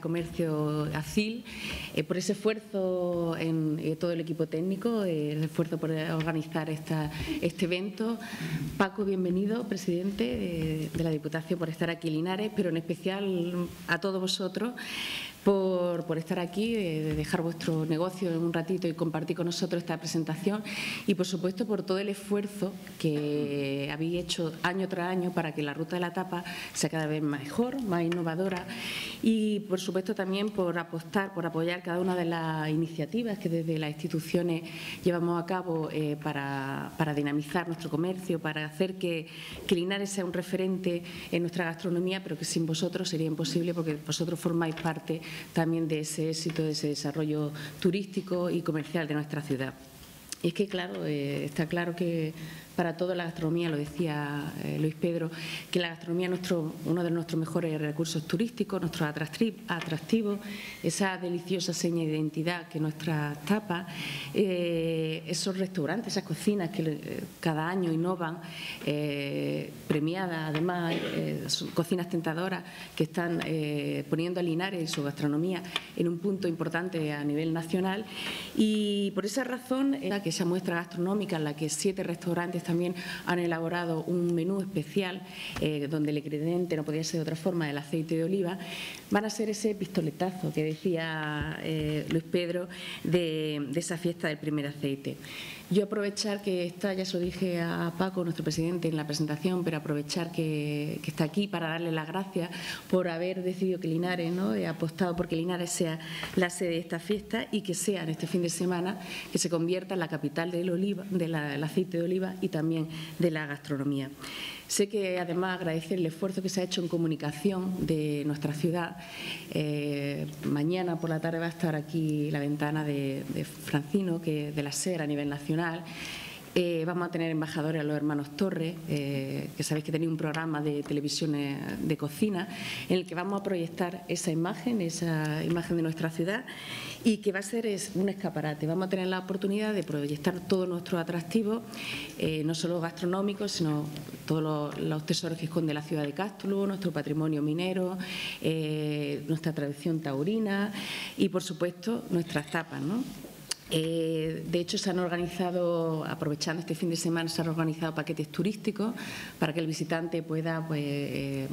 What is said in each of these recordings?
Comercio ACIL, eh, por ese esfuerzo en eh, todo el equipo técnico, el esfuerzo por organizar esta, este evento. Paco, bienvenido, presidente de la Diputación, por estar aquí en Linares, pero en especial a todos vosotros por, por estar aquí, de dejar vuestro negocio en un ratito y compartir con nosotros esta presentación y, por supuesto, por todo el esfuerzo que habéis hecho año tras año para que la ruta de la tapa sea cada vez mejor, más innovadora y, por supuesto, también por apostar, por apoyar cada una de las iniciativas que desde las instituciones llevamos a cabo eh, para, para, dinamizar nuestro comercio, para hacer que, que Linares sea un referente en nuestra gastronomía, pero que sin vosotros sería imposible porque vosotros formáis parte también de ese éxito, de ese desarrollo turístico y comercial de nuestra ciudad. Y es que, claro, eh, está claro que para toda la gastronomía, lo decía eh, Luis Pedro, que la gastronomía es nuestro, uno de nuestros mejores recursos turísticos, nuestro atractivo, esa deliciosa seña de identidad que nuestra tapa, eh, esos restaurantes, esas cocinas que eh, cada año innovan, premiadas, además, cocinas tentadoras que están poniendo a Linares y su gastronomía en un punto importante a nivel nacional. Y por esa razón, que esa muestra gastronómica en la que siete restaurantes también han elaborado un menú especial eh, donde el ingrediente no podía ser de otra forma el aceite de oliva, van a ser ese pistoletazo que decía eh, Luis Pedro de, esa fiesta del primer aceite. Yo aprovechar que está, ya se lo dije a Paco, nuestro presidente, en la presentación, pero aprovechar que, está aquí para darle las gracias por haber decidido que Linares, ¿no? He apostado porque Linares sea la sede de esta fiesta y que sea en este fin de semana que se convierta en la capital del oliva, del aceite de oliva y también de la gastronomía. Sé que además agradecer el esfuerzo que se ha hecho en comunicación de nuestra ciudad. Eh, mañana por la tarde va a estar aquí la ventana de, Francino, que de la SER a nivel nacional. Eh, vamos a tener embajadores a los hermanos Torres, eh, que sabéis que tenéis un programa de televisión de cocina, en el que vamos a proyectar esa imagen, esa imagen de nuestra ciudad, y que va a ser un escaparate. Vamos a tener la oportunidad de proyectar todos nuestros atractivos, eh, no solo gastronómicos, sino todos los, tesoros que esconde la ciudad de Cástulo, nuestro patrimonio minero, nuestra tradición taurina y, por supuesto, nuestras tapas. ¿no? Eh, de hecho, se han organizado, aprovechando este fin de semana, se han organizado paquetes turísticos para que el visitante pueda pues, eh,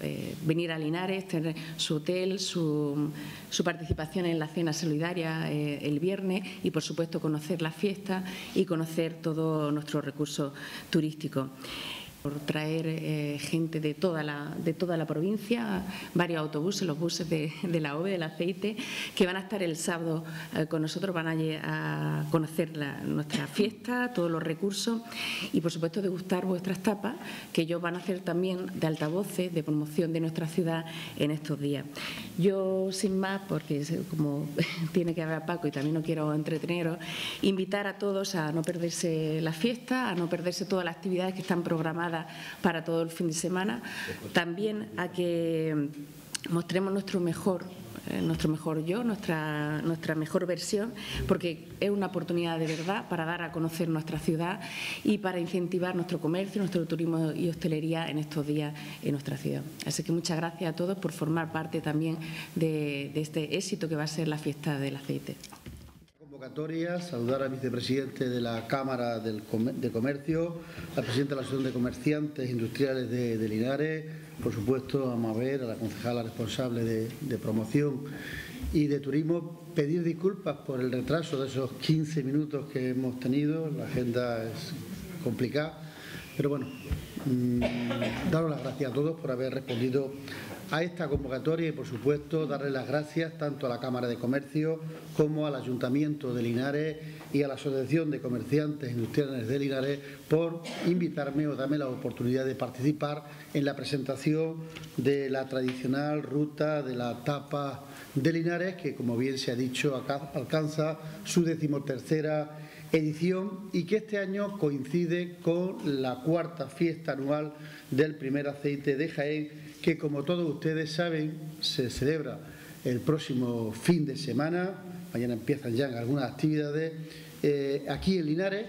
eh, venir a Linares, tener su hotel, su, su participación en la cena solidaria el viernes y, por supuesto, conocer la fiesta y conocer todo nuestro recurso turístico por traer eh, gente de toda, la, de toda la provincia, varios autobuses, los buses de, la OVE, del aceite, que van a estar el sábado eh, con nosotros, van a conocer nuestra fiesta, todos los recursos y, por supuesto, degustar vuestras tapas, que ellos van a hacer también de altavoces, de promoción de nuestra ciudad en estos días. Yo, sin más, porque como tiene que haber Paco y también no quiero entreteneros, invitar a todos a no perderse la fiesta, a no perderse todas las actividades que están programadas para todo el fin de semana. También a que mostremos nuestro mejor eh, nuestro mejor yo, nuestra, nuestra mejor versión, porque es una oportunidad de verdad para dar a conocer nuestra ciudad y para incentivar nuestro comercio, nuestro turismo y hostelería en estos días en nuestra ciudad. Así que muchas gracias a todos por formar parte también de, de este éxito que va a ser la fiesta del aceite saludar al vicepresidente de la Cámara de Comercio, al presidente de la Asociación de Comerciantes Industriales de, Linares, por supuesto a Maver, a la concejala responsable de, promoción y de turismo, pedir disculpas por el retraso de esos 15 minutos que hemos tenido, la agenda es complicada, pero bueno, mmm, daros las gracias a todos por haber respondido a esta convocatoria y, por supuesto, darle las gracias tanto a la Cámara de Comercio como al Ayuntamiento de Linares y a la Asociación de Comerciantes Industriales de Linares por invitarme o darme la oportunidad de participar en la presentación de la tradicional ruta de la tapa de Linares, que, como bien se ha dicho, alcanza su decimotercera edición y que este año coincide con la cuarta fiesta anual del primer aceite de Jaén que como todos ustedes saben se celebra el próximo fin de semana, mañana empiezan ya algunas actividades eh, aquí en Linares,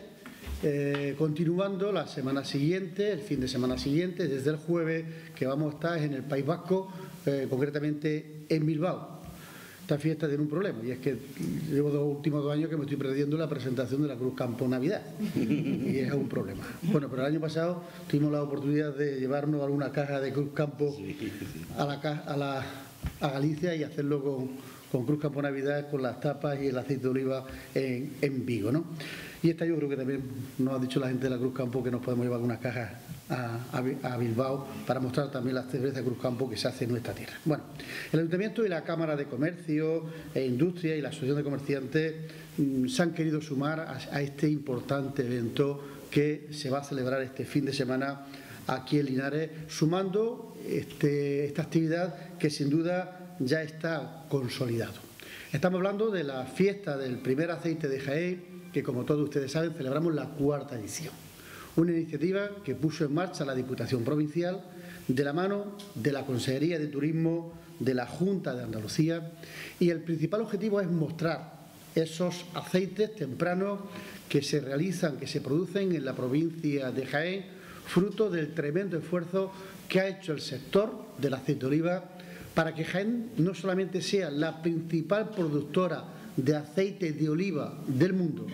eh, continuando la semana siguiente, el fin de semana siguiente, desde el jueves que vamos a estar en el País Vasco eh, concretamente en Bilbao. Esta fiesta tiene un problema y es que llevo los últimos dos años que me estoy perdiendo la presentación de la Cruz Campo Navidad y es un problema. Bueno, pero el año pasado tuvimos la oportunidad de llevarnos alguna caja de Cruz Campo a, la, a, la, a Galicia y hacerlo con, con Cruz Campo Navidad, con las tapas y el aceite de oliva en, en Vigo. ¿no? Y esta yo creo que también nos ha dicho la gente de la Cruz Campo que nos podemos llevar unas cajas a, Bilbao para mostrar también la cerveza Cruz Campo que se hace en nuestra tierra. Bueno, el Ayuntamiento y la Cámara de Comercio e Industria y la Asociación de Comerciantes mm, se han querido sumar a, este importante evento que se va a celebrar este fin de semana aquí en Linares, sumando este, esta actividad que sin duda ya está consolidado. Estamos hablando de la fiesta del primer aceite de Jaén, que como todos ustedes saben celebramos la cuarta edición. Una iniciativa que puso en marcha la Diputación Provincial de la mano de la Consejería de Turismo de la Junta de Andalucía y el principal objetivo es mostrar esos aceites tempranos que se realizan, que se producen en la provincia de Jaén, fruto del tremendo esfuerzo que ha hecho el sector del aceite de oliva para que Jaén no solamente sea la principal productora de aceite de oliva del mundo,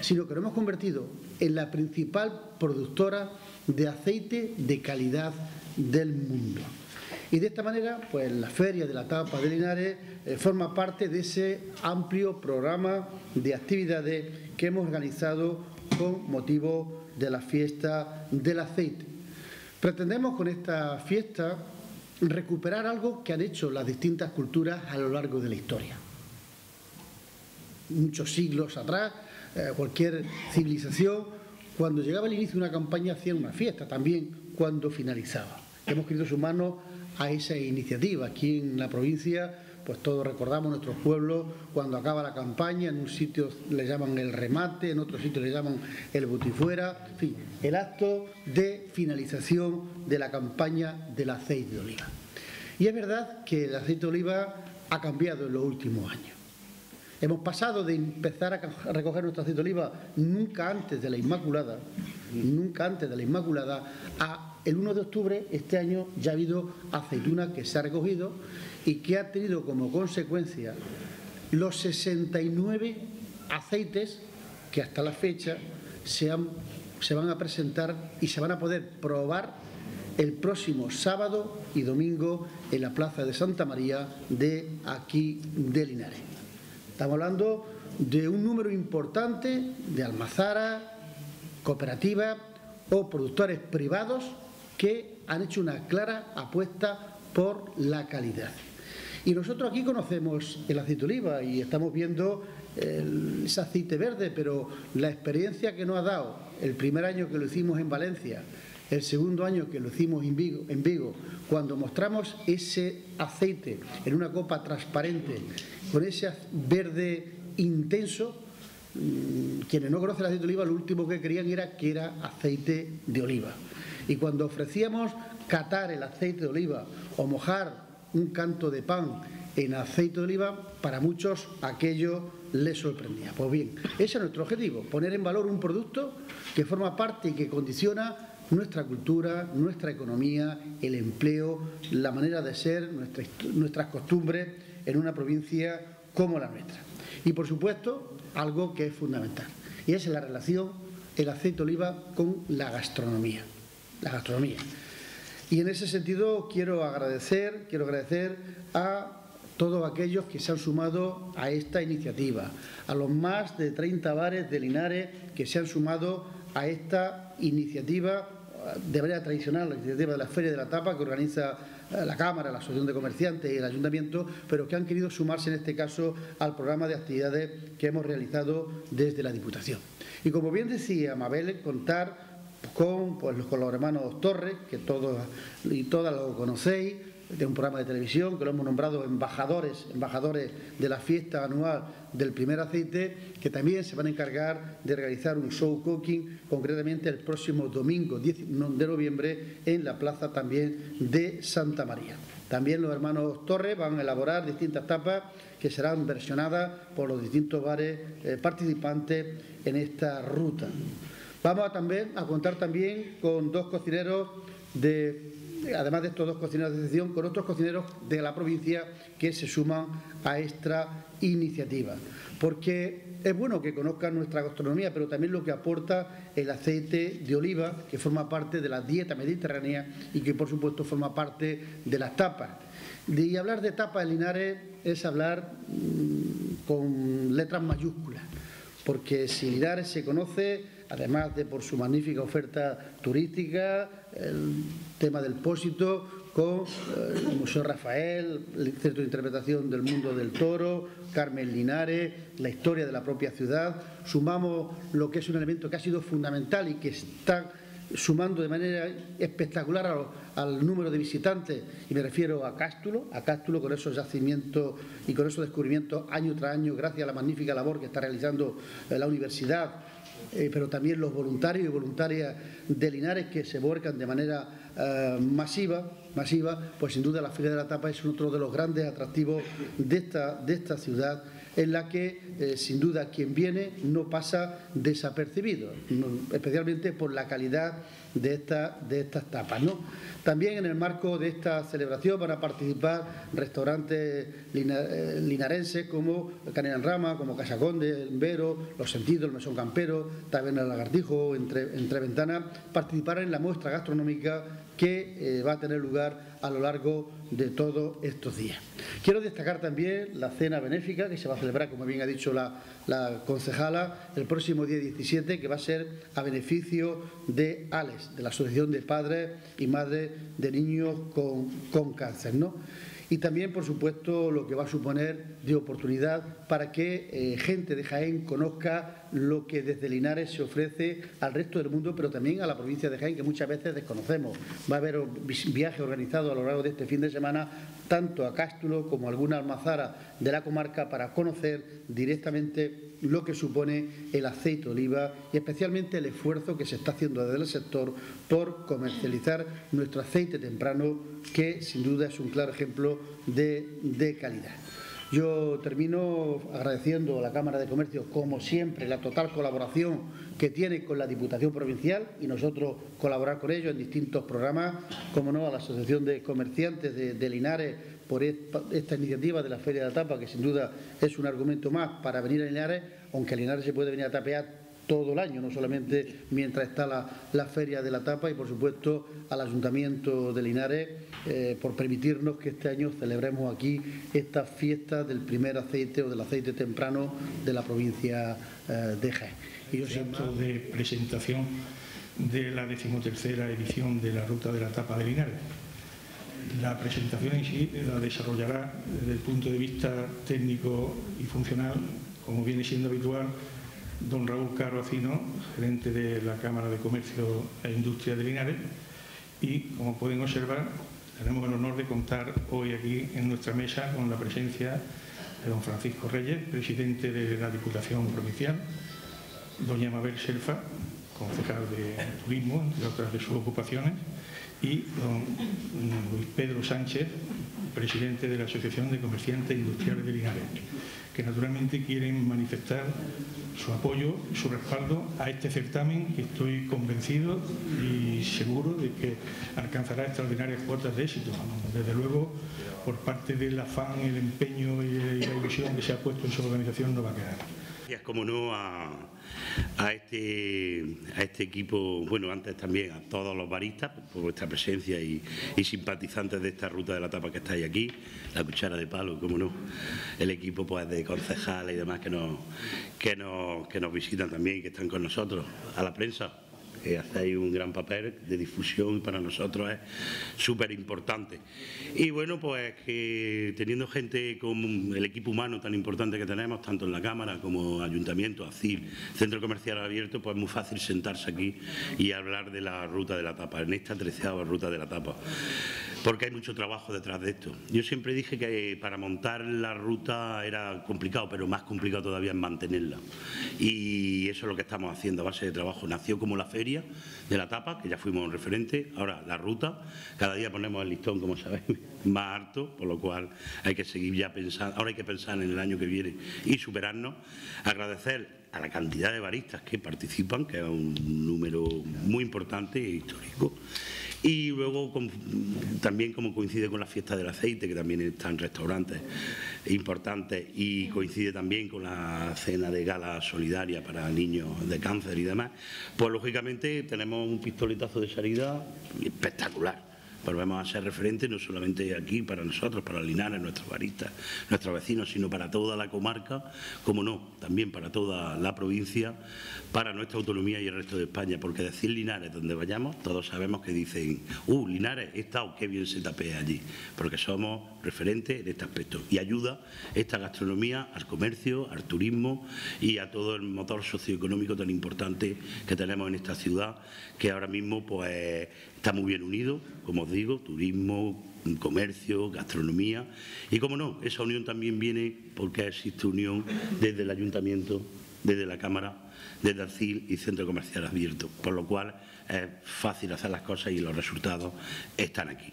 sino que lo hemos convertido en la principal productora de aceite de calidad del mundo. Y de esta manera, pues la Feria de la Tapa de Linares eh, forma parte de ese amplio programa de actividades que hemos organizado con motivo de la fiesta del aceite. Pretendemos con esta fiesta recuperar algo que han hecho las distintas culturas a lo largo de la historia. Muchos siglos atrás, eh, cualquier civilización, cuando llegaba el inicio de una campaña, hacía una fiesta también cuando finalizaba. Hemos querido sumarnos a esa iniciativa. Aquí en la provincia, pues todos recordamos nuestros pueblos, cuando acaba la campaña, en un sitio le llaman el remate, en otro sitio le llaman el butifuera, en fin, el acto de finalización de la campaña del aceite de oliva. Y es verdad que el aceite de oliva ha cambiado en los últimos años. Hemos pasado de empezar a recoger nuestro aceite de oliva nunca antes de la Inmaculada, nunca antes de la Inmaculada, a el 1 de octubre este año ya ha habido aceituna que se ha recogido y que ha tenido como consecuencia los 69 aceites que hasta la fecha se, se van a presentar y se van a poder probar el próximo sábado y domingo en la Plaza de Santa María de aquí de Linares. Estamos hablando de un número importante de almazaras, cooperativas o productores privados que han hecho una clara apuesta por la calidad. Y nosotros aquí conocemos el aceite de oliva y estamos viendo ese aceite verde, pero la experiencia que nos ha dado el primer año que lo hicimos en Valencia, el segundo año que lo hicimos en Vigo, cuando mostramos ese aceite en una copa transparente, con ese verde intenso, mm, quienes no conocen el aceite de oliva, lo último que creían era que era aceite de oliva. Y cuando ofrecíamos catar el aceite de oliva o mojar un canto de pan en aceite de oliva, para muchos aquello les sorprendía. Pues bien, ese es nuestro objetivo, poner en valor un producto que forma parte y que condiciona nuestra cultura, nuestra economía, el empleo, la manera de ser, nuestras costumbres en una provincia como la nuestra. Y por supuesto, algo que es fundamental, y es la relación el aceite oliva con la gastronomía. La gastronomía. Y en ese sentido quiero agradecer, quiero agradecer a todos aquellos que se han sumado a esta iniciativa, a los más de 30 bares de Linares que se han sumado a esta iniciativa de manera tradicional, la iniciativa de la Feria de la Tapa que organiza eh, la Cámara, la Asociación de Comerciantes y el Ayuntamiento, pero que han querido sumarse en este caso al programa de actividades que hemos realizado desde la Diputación. Y como bien decía Mabel, contar con, pues, con los hermanos Torres, que todos y todas lo conocéis, de un programa de televisión que lo hemos nombrado embajadores, embajadores de la fiesta anual del primer aceite, que también se van a encargar de realizar un show cooking, concretamente el próximo domingo 10 de noviembre en la plaza también de Santa María. También los hermanos Torres van a elaborar distintas tapas que serán versionadas por los distintos bares eh, participantes en esta ruta. Vamos a, también, a contar también con dos cocineros de además de estos dos cocineros de excepción, con otros cocineros de la provincia que se suman a esta iniciativa. Porque es bueno que conozcan nuestra gastronomía, pero también lo que aporta el aceite de oliva, que forma parte de la dieta mediterránea y que, por supuesto, forma parte de las tapas. Y hablar de tapas en Linares es hablar mm, con letras mayúsculas, porque si Linares se conoce, además de por su magnífica oferta turística, el tema del pósito, con eh, el Museo Rafael, el Centro de Interpretación del Mundo del Toro, Carmen Linares, la historia de la propia ciudad. Sumamos lo que es un elemento que ha sido fundamental y que está sumando de manera espectacular al, número de visitantes, y me refiero a Cástulo, a Cástulo con esos yacimientos y con esos descubrimientos año tras año, gracias a la magnífica labor que está realizando eh, la universidad, eh, pero también los voluntarios y voluntarias de Linares que se vuelcan de manera eh, masiva, masiva, pues sin duda la Feria de la Tapa es otro de los grandes atractivos de esta, de esta ciudad en la que, eh, sin duda, quien viene no pasa desapercibido, especialmente por la calidad de, esta, de estas tapas. También en el marco de esta celebración van a participar restaurantes eh, linarenses como Canela en Rama, como Casa Conde, El Vero, Los Sentidos, El Mesón Campero, Taberna Lagartijo, entre, entre Ventanas, participarán en la muestra gastronómica que eh, va a tener lugar a lo largo de todos estos días. Quiero destacar también la cena benéfica que se va a celebrar, como bien ha dicho la, concejala, el próximo día 17, que va a ser a beneficio de ALES, de la Asociación de Padres y Madres de Niños con, con Cáncer. ¿no? Y también, por supuesto, lo que va a suponer de oportunidad para que eh, gente de Jaén conozca lo que desde Linares se ofrece al resto del mundo, pero también a la provincia de Jaén, que muchas veces desconocemos. Va a haber viajes organizados a lo largo de este fin de semana, tanto a Cástulo como a alguna almazara de la comarca, para conocer directamente lo que supone el aceite de oliva y especialmente el esfuerzo que se está haciendo desde el sector por comercializar nuestro aceite temprano, que sin duda es un claro ejemplo de, calidad. Yo termino agradeciendo a la Cámara de Comercio, como siempre, la total colaboración que tiene con la Diputación Provincial y nosotros colaborar con ellos en distintos programas, como no, a la Asociación de Comerciantes de Linares por esta iniciativa de la Feria de la Tapa, que sin duda es un argumento más para venir a Linares, aunque a Linares se puede venir a tapear todo el año, no solamente mientras está la, Feria de la Tapa y, por supuesto, al Ayuntamiento de Linares eh, por permitirnos que este año celebremos aquí esta fiesta del primer aceite o del aceite temprano de la provincia eh, de Jaén. Y yo siento de presentación de la decimotercera edición de la Ruta de la Tapa de Linares la presentación en sí la desarrollará desde el punto de vista técnico y funcional, como viene siendo habitual, don Raúl Carrocino, gerente de la Cámara de Comercio e Industria de Linares, y como pueden observar, tenemos el honor de contar hoy aquí en nuestra mesa con la presencia de don Francisco Reyes, presidente de la Diputación Provincial, doña Mabel Selfa, concejal de Turismo, entre otras de sus ocupaciones, y don Luis Pedro Sánchez, presidente de la Asociación de Comerciantes Industriales de Linares, que naturalmente quieren manifestar su apoyo, su respaldo a este certamen que estoy convencido y seguro de que alcanzará extraordinarias cuotas de éxito. Desde luego, por parte del afán, el empeño y la ilusión que se ha puesto en su organización no va a quedar. Gracias, como no, a, este, a este equipo, bueno, antes también a todos los baristas por vuestra presencia y, simpatizantes de esta ruta de la tapa que estáis aquí, la cuchara de palo, como no, el equipo pues de concejales y demás que nos, que nos, que nos visitan también y que están con nosotros, a la prensa que hacéis un gran papel de difusión y para nosotros es súper importante. Y bueno, pues que teniendo gente con el equipo humano tan importante que tenemos, tanto en la Cámara como Ayuntamiento, ACIL, Centro Comercial Abierto, pues es muy fácil sentarse aquí y hablar de la ruta de la tapa, en esta treceava ruta de la tapa porque hay mucho trabajo detrás de esto. Yo siempre dije que para montar la ruta era complicado, pero más complicado todavía es mantenerla. Y eso es lo que estamos haciendo a base de trabajo. Nació como la feria de la tapa, que ya fuimos un referente, ahora la ruta, cada día ponemos el listón, como sabéis, más alto, por lo cual hay que seguir ya pensando, ahora hay que pensar en el año que viene y superarnos. Agradecer a la cantidad de baristas que participan, que es un número muy importante e histórico. Y luego también como coincide con la fiesta del aceite, que también están restaurantes importantes y coincide también con la cena de gala solidaria para niños de cáncer y demás, pues lógicamente tenemos un pistoletazo de salida espectacular volvemos a ser referentes no solamente aquí para nosotros, para Linares, nuestros baristas, nuestros vecinos, sino para toda la comarca, como no, también para toda la provincia, para nuestra autonomía y el resto de España, porque decir Linares donde vayamos, todos sabemos que dicen, uh, Linares, he estado, qué bien se tapea allí, porque somos referentes en este aspecto y ayuda esta gastronomía al comercio, al turismo y a todo el motor socioeconómico tan importante que tenemos en esta ciudad, que ahora mismo pues está muy bien unido, como os digo, turismo, comercio, gastronomía y, como no, esa unión también viene porque existe unión desde el ayuntamiento, desde la Cámara, desde el CIL y Centro Comercial Abierto, por lo cual es fácil hacer las cosas y los resultados están aquí.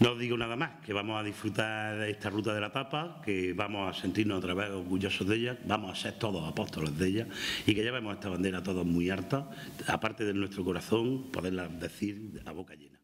No os digo nada más, que vamos a disfrutar de esta ruta de la tapa, que vamos a sentirnos otra vez orgullosos de ella, vamos a ser todos apóstoles de ella y que llevemos esta bandera todos muy harta, aparte de nuestro corazón, poderla decir a boca llena.